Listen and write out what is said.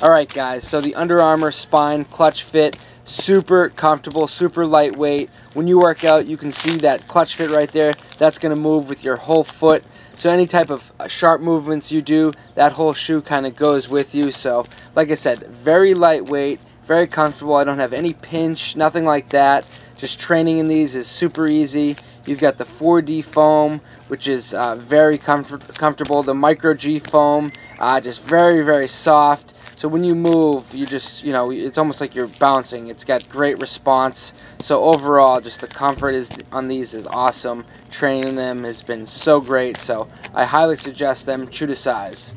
Alright guys, so the Under Armour Spine Clutch Fit, super comfortable, super lightweight. When you work out, you can see that clutch fit right there. That's going to move with your whole foot. So any type of uh, sharp movements you do, that whole shoe kind of goes with you. So like I said, very lightweight, very comfortable. I don't have any pinch, nothing like that. Just training in these is super easy. You've got the 4D foam, which is uh, very comfort comfortable. The Micro G foam, uh, just very, very soft. So when you move, you just, you know, it's almost like you're bouncing. It's got great response. So overall, just the comfort is on these is awesome. Training them has been so great. So I highly suggest them. True to size.